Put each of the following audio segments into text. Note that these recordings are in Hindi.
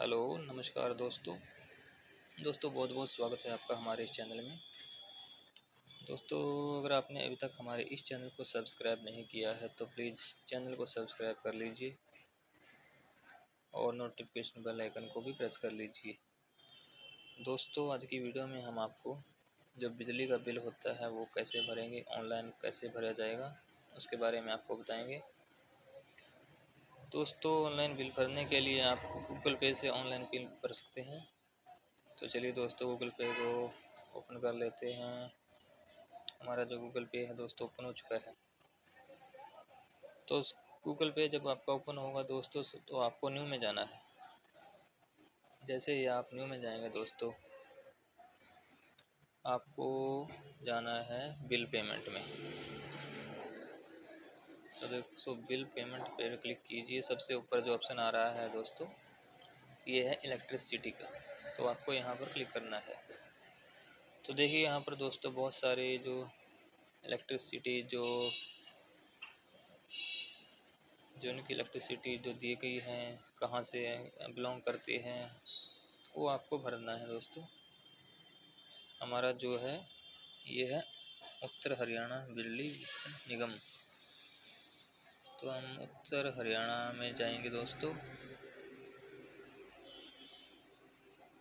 हेलो, नमस्कार दोस्तों। दोस्तों बहुत बहुत स्वागत है आपका हमारे इस चैनल में। दोस्तों, अगर आपने अभी तक हमारे इस चैनल को सब्सक्राइब नहीं किया है तो प्लीज़ चैनल को सब्सक्राइब कर लीजिए और नोटिफिकेशन बेल आइकन को भी प्रेस कर लीजिए। दोस्तों, आज की वीडियो में हम आपको जो बिजली का बिल होता है, वो कैसे भरेंगे, ऑनलाइन कैसे भरा जाएगा, उसके बारे में आपको बताएँगे। दोस्तों ऑनलाइन बिल भरने के लिए आप गूगल पे से ऑनलाइन बिल भर सकते हैं। तो चलिए दोस्तों गूगल पे को ओपन कर लेते हैं। हमारा जो गूगल पे है दोस्तों ओपन हो चुका है। तो गूगल पे जब आपका ओपन होगा दोस्तों तो आपको न्यू में जाना है। जैसे ही आप न्यू में जाएँगे दोस्तों, आपको जाना है बिल पेमेंट में। दोस्तों बिल पेमेंट पर क्लिक कीजिए। सबसे ऊपर जो ऑप्शन आ रहा है दोस्तों, ये है इलेक्ट्रिसिटी का। तो आपको यहाँ पर क्लिक करना है। तो देखिए यहाँ पर दोस्तों, बहुत सारे जो इलेक्ट्रिसिटी जो जो उनकी इलेक्ट्रिसिटी जो दी गई हैं, कहाँ से बिलोंग करती हैं, वो आपको भरना है दोस्तों। हमारा जो है, ये है उत्तर हरियाणा बिजली निगम। तो हम उत्तर हरियाणा में जाएँगे दोस्तों।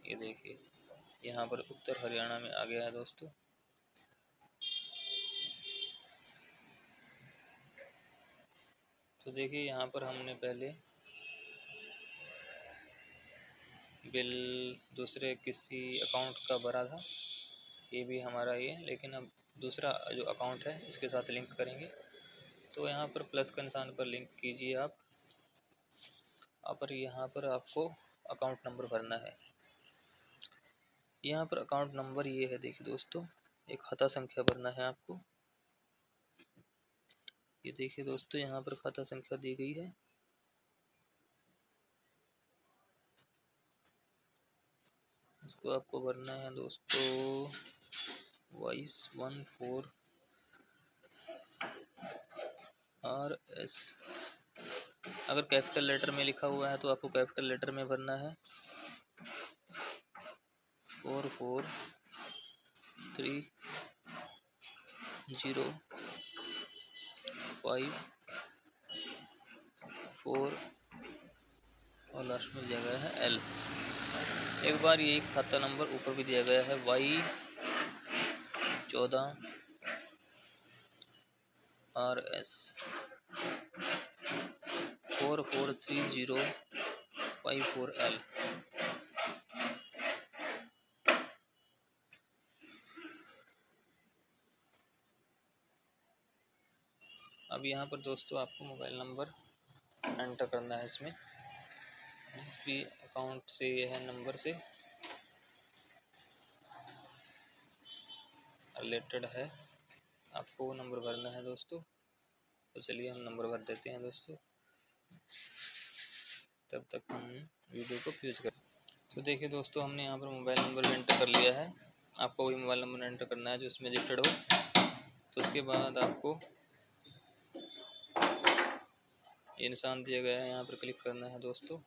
ये देखिए, यहाँ पर उत्तर हरियाणा में आ गया है दोस्तों। तो देखिए, यहाँ पर हमने पहले बिल दूसरे किसी अकाउंट का भरा था। ये भी हमारा ये लेकिन अब दूसरा जो अकाउंट है, इसके साथ लिंक करेंगे। तो यहाँ पर प्लस के निशान पर लिंक कीजिए आप। पर, यहाँ पर आपको अकाउंट नंबर भरना है। यहाँ पर अकाउंट नंबर ये है, देखिए दोस्तों, एक खाता संख्या भरना है आपको। ये देखिए दोस्तों, यहाँ पर खाता संख्या दी गई है। इसको आपको भरना है दोस्तों, vice one four R S, अगर कैपिटल लेटर में लिखा हुआ है तो आपको कैपिटल लेटर में भरना है। Four four, three, zero, five, four, और लास्ट में दिया गया है एल। एक बार ये खाता नंबर ऊपर भी दिया गया है। वाई, चौदह R S four four three zero five four L. अब यहाँ पर दोस्तों आपको मोबाइल नंबर एंटर करना है इसमें। जिस भी अकाउंट से यह है नंबर से रिलेटेड है आपको वो नंबर भरना है दोस्तों। तो चलिए हम नंबर भर देते हैं दोस्तों। तब तक हम वीडियो को फ्यूज करें तो देखिए दोस्तों, हमने यहाँ पर मोबाइल नंबर एंटर कर लिया है। आपको वही मोबाइल नंबर एंटर करना है जो इसमें रजिस्टर्ड हो। तो उसके बाद आपको ये निशान दिया गया है, यहाँ पर क्लिक करना है दोस्तों।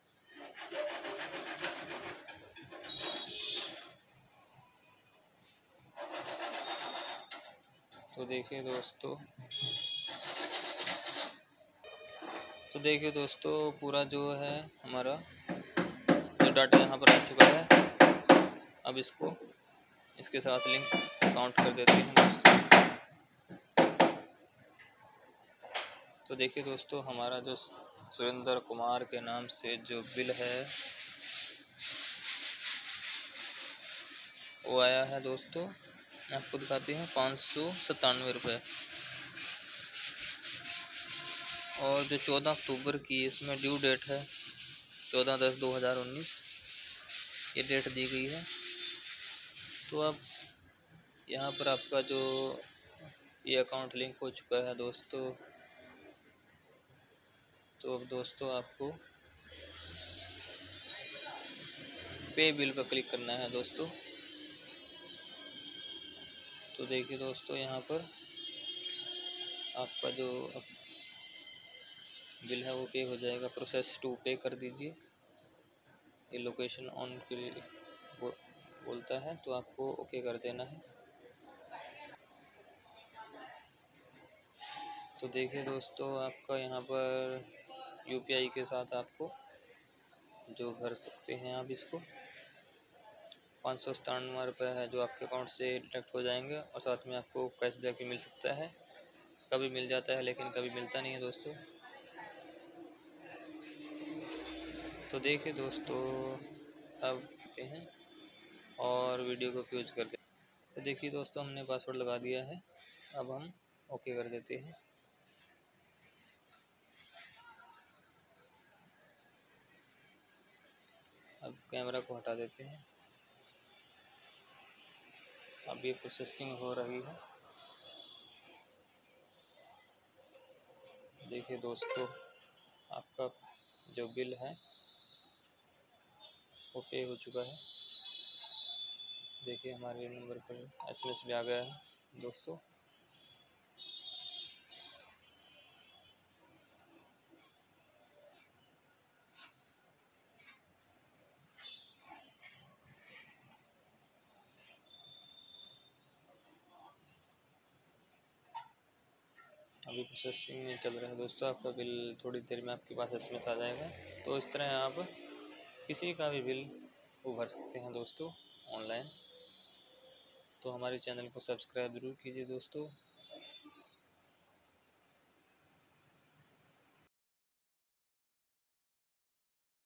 तो देखिए दोस्तों तो देखिए दोस्तों, पूरा जो है हमारा जो डाटा यहाँ पर आ चुका है। अब इसको, इसके साथ लिंक काउंट कर देते हैं दोस्तों। तो देखिए दोस्तों, हमारा जो सुरेंद्र कुमार के नाम से जो बिल है, वो आया है दोस्तों। आपको दिखाते हैं, पाँच सौ सतानवे रुपये और जो चौदह अक्टूबर की इसमें ड्यू डेट है, चौदह दस दो हज़ार उन्नीस, ये डेट दी गई है। तो अब यहाँ पर आपका जो ये अकाउंट लिंक हो चुका है दोस्तों तो अब दोस्तों आपको पे बिल पर क्लिक करना है दोस्तों। तो देखिए दोस्तों, यहाँ पर आपका जो बिल है वो पे हो जाएगा। प्रोसेस टू पे कर दीजिए। ये लोकेशन ऑन के लिए बोलता है तो आपको ओके कर देना है। तो देखिए दोस्तों, आपका यहाँ पर यूपीआई के साथ आपको जो भर सकते हैं आप इसको। पाँच सौ सतानवे रुपये है जो आपके अकाउंट से डिडक्ट हो जाएँगे और साथ में आपको कैशबैक भी मिल सकता है। कभी मिल जाता है लेकिन कभी मिलता नहीं है दोस्तों। तो देखिए दोस्तों, अब करते हैं और वीडियो को फ्यूज करते हैं तो देखिए दोस्तों, हमने पासवर्ड लगा दिया है। अब हम ओके कर देते हैं। अब कैमरा को हटा देते हैं। ये प्रोसेसिंग हो रही है। देखिए दोस्तों, आपका जो बिल है, वो पे हो चुका है। देखिए हमारे नंबर पर एसएमएस भी आ गया है। दोस्तों अभी प्रोसेसिंग में चल रहा है दोस्तों, आपका बिल थोड़ी देर में आपके पास एसएमएस आ जाएगा। तो इस तरह आप किसी का भी बिल वो भर सकते हैं दोस्तों ऑनलाइन तो हमारे चैनल को सब्सक्राइब ज़रूर कीजिए दोस्तों।